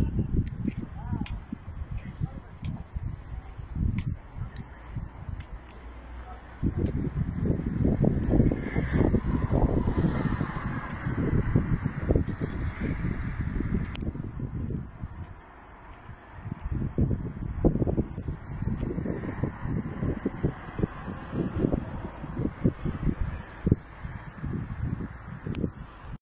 ハハハハ。